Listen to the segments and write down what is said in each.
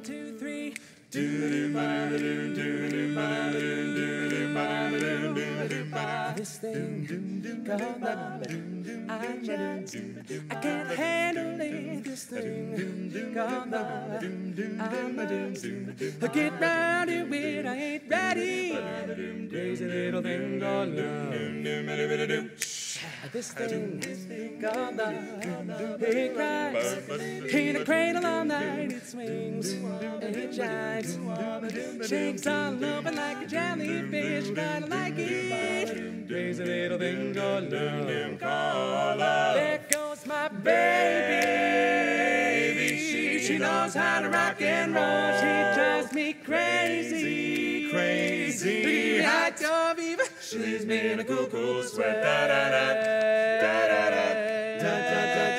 One, two, three. This thing called love, I I can't handle it. This thing called love, I just, get round it when I ain't ready. Crazy little thing called love. This thing called love, it cries in a cradle all night. It swings and it jives, shakes all over like a jellyfish, kinda like it. Crazy little thing called love. There goes my baby. She knows how to rock and roll. She drives me crazy, crazy. I even. She's me in a cool, cool sweat. Da da da da da da da da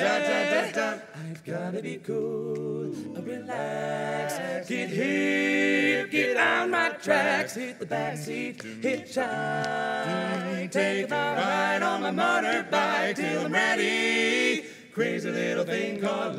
da da da. I've gotta be cool, relax, get hip, get on my tracks, hit the backseat, hit shine, take a ride on my motorbike till I'm ready. Crazy little thing called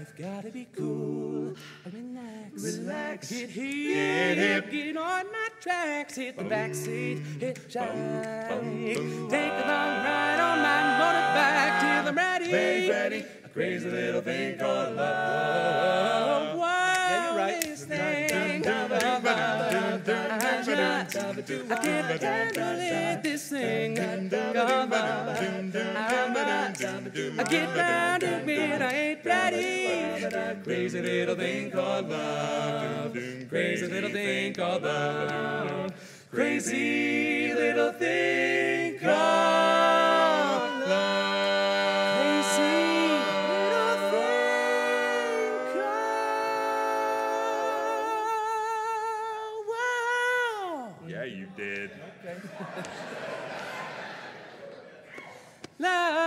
I've gotta be cool, relax, relax, get hip, get on my tracks, hit the backseat, hit shine, take a long ride on my motorbike till I'm ready, ready, ready. A crazy little thing called love. I can't handle it. This thing called love. I get round to it, I ain't ready. Crazy little thing called love. Crazy little thing called love. Crazy little thing. Yeah, you did. Okay. La